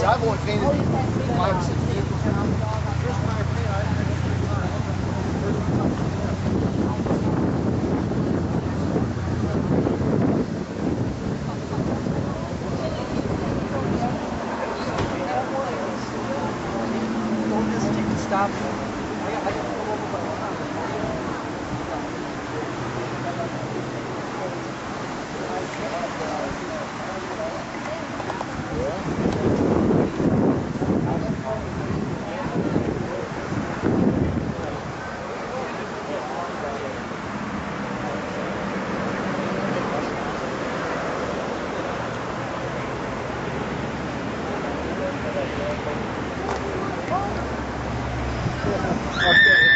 See, I've only painted five or six vehicles. этап. Okay.